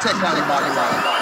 Take on the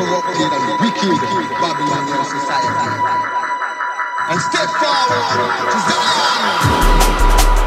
corrupted, and wicked Babylonian society. And step forward to Zion.